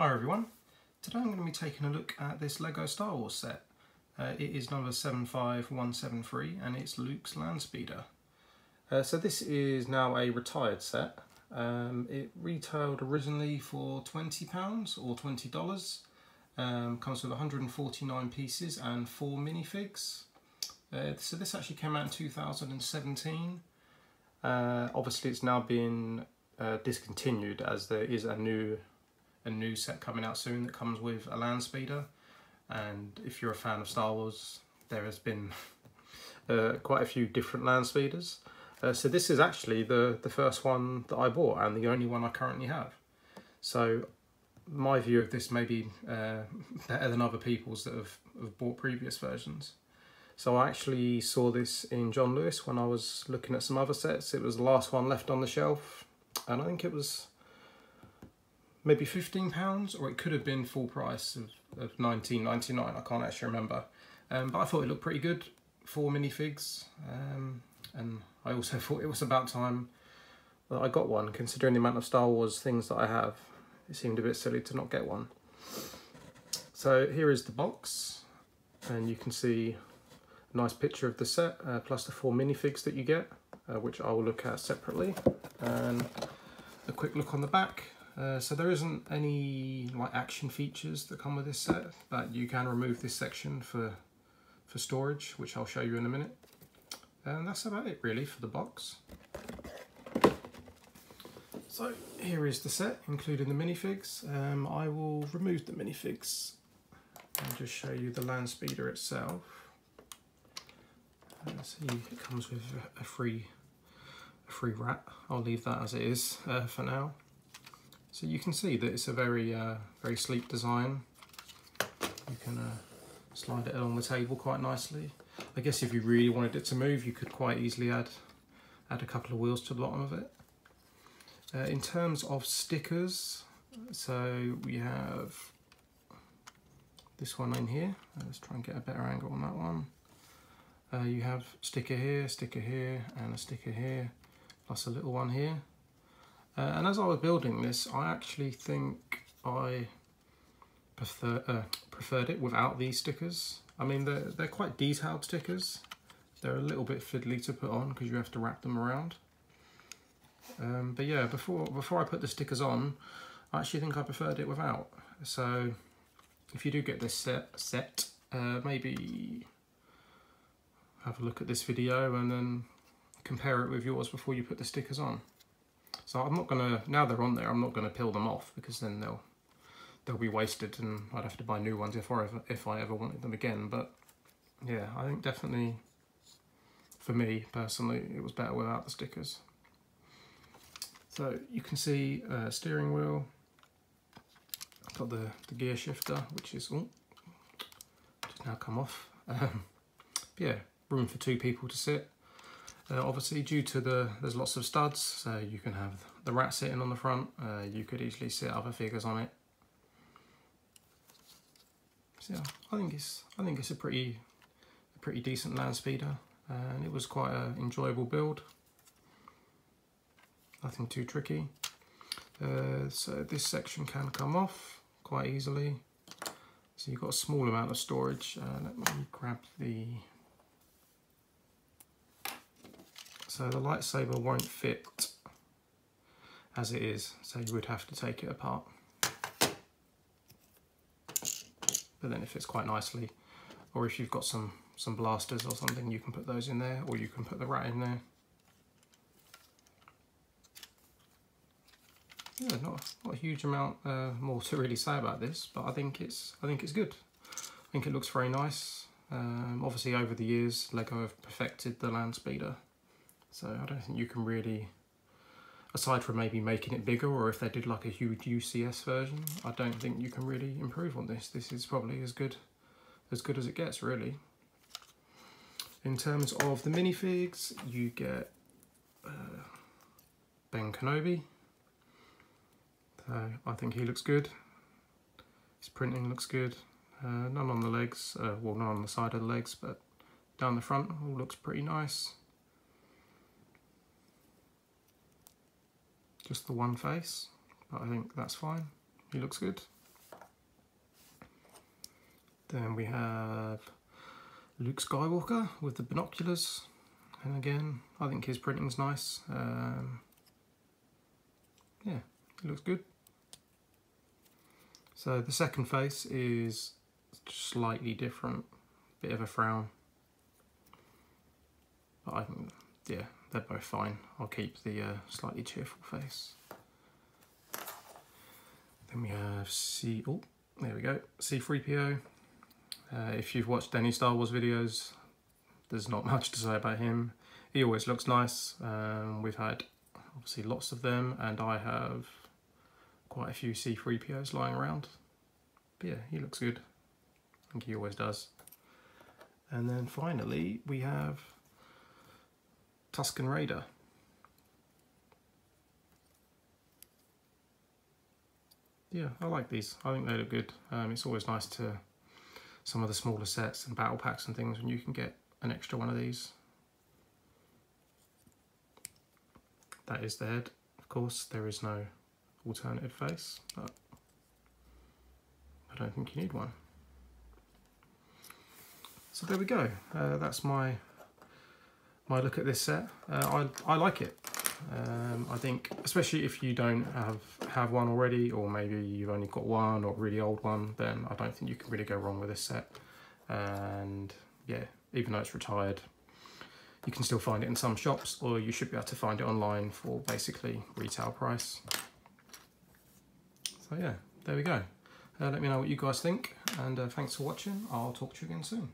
Hi everyone, today I'm going to be taking a look at this LEGO Star Wars set. Uh, it is number 75173 and it's Luke's Landspeeder. Uh, so this is now a retired set. Um, it retailed originally for £20 or $20. Um, comes with 149 pieces and 4 minifigs. Uh, so this actually came out in 2017. Uh, obviously it's now been uh, discontinued as there is a new a new set coming out soon that comes with a land speeder. And if you're a fan of Star Wars there has been uh, quite a few different land speeders. Uh, so this is actually the the first one that I bought and the only one I currently have. So my view of this may be uh, better than other people's that have, have bought previous versions. So I actually saw this in John Lewis when I was looking at some other sets. It was the last one left on the shelf and I think it was maybe £15 or it could have been full price of, of 19.99 I can't actually remember. Um, but I thought it looked pretty good for minifigs um, and I also thought it was about time that I got one considering the amount of Star Wars things that I have. It seemed a bit silly to not get one. So here is the box and you can see a nice picture of the set uh, plus the four minifigs that you get uh, which I will look at separately. And a quick look on the back uh, so there isn't any like action features that come with this set, but you can remove this section for for storage, which I'll show you in a minute. And that's about it really for the box. So here is the set, including the minifigs. Um, I will remove the minifigs and just show you the land speeder itself. Uh, see, it comes with a free a free wrap. I'll leave that as it is uh, for now. So you can see that it's a very, uh, very sleek design. You can uh, slide it along the table quite nicely. I guess if you really wanted it to move, you could quite easily add, add a couple of wheels to the bottom of it. Uh, in terms of stickers, so we have this one in here. Let's try and get a better angle on that one. Uh, you have sticker here, sticker here, and a sticker here, plus a little one here. Uh, and as I was building this, I actually think I prefer, uh, preferred it without these stickers. I mean, they're, they're quite detailed stickers. They're a little bit fiddly to put on because you have to wrap them around. Um, but yeah, before, before I put the stickers on, I actually think I preferred it without. So if you do get this set, set uh, maybe have a look at this video and then compare it with yours before you put the stickers on. So I'm not gonna, now they're on there, I'm not gonna peel them off because then they'll they'll be wasted and I'd have to buy new ones if I ever, if I ever wanted them again. But yeah, I think definitely for me personally, it was better without the stickers. So you can see uh, steering wheel, got the, the gear shifter, which is, oh, just now come off. Um, yeah, room for two people to sit. Uh, obviously due to the, there's lots of studs, so you can have the rat sitting on the front, uh, you could easily sit other figures on it. So yeah, I think it's, I think it's a pretty, a pretty decent land speeder, and it was quite an enjoyable build. Nothing too tricky. Uh, so this section can come off quite easily. So you've got a small amount of storage. Uh, let me grab the So the lightsaber won't fit as it is, so you would have to take it apart. But then it fits quite nicely. Or if you've got some, some blasters or something, you can put those in there, or you can put the rat in there. Yeah, not, not a huge amount uh, more to really say about this, but I think it's I think it's good. I think it looks very nice. Um, obviously, over the years, Lego have perfected the land speeder so I don't think you can really, aside from maybe making it bigger or if they did like a huge UCS version, I don't think you can really improve on this. This is probably as good as good as it gets really. In terms of the minifigs, you get uh, Ben Kenobi. So I think he looks good. His printing looks good. Uh, none on the legs, uh, well none on the side of the legs, but down the front all looks pretty nice. Just the one face, but I think that's fine. He looks good. Then we have Luke Skywalker with the binoculars. And again, I think his printing's nice. Um, yeah, it looks good. So the second face is slightly different, bit of a frown. But I think, yeah, they're both fine. I'll keep the uh, slightly cheerful face. Then we have C, oh, there we go, C3PO. Uh, if you've watched any Star Wars videos, there's not much to say about him. He always looks nice. Um, we've had obviously lots of them and I have quite a few C3POs lying around. But yeah, he looks good. I think he always does. And then finally we have Tusken Raider. Yeah, I like these. I think they look good. Um, it's always nice to some of the smaller sets and battle packs and things when you can get an extra one of these. That is the head. Of course, there is no alternative face, but I don't think you need one. So there we go. Uh, that's my my look at this set. Uh, I, I like it. Um, I think, especially if you don't have, have one already, or maybe you've only got one or a really old one, then I don't think you can really go wrong with this set. And yeah, even though it's retired, you can still find it in some shops, or you should be able to find it online for basically retail price. So yeah, there we go. Uh, let me know what you guys think, and uh, thanks for watching. I'll talk to you again soon.